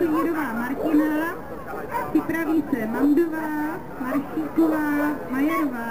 Štějírová Martina, připraví se Mandová, Maršíková, Majerová.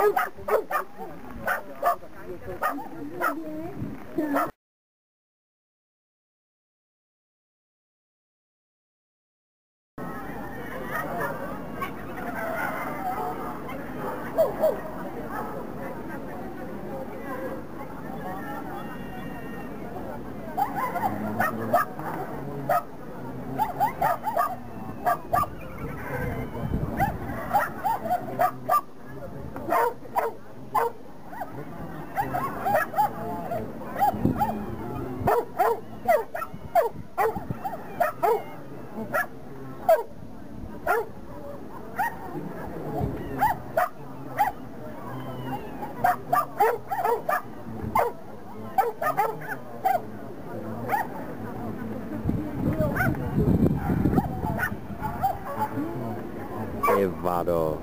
Oh! Colorado.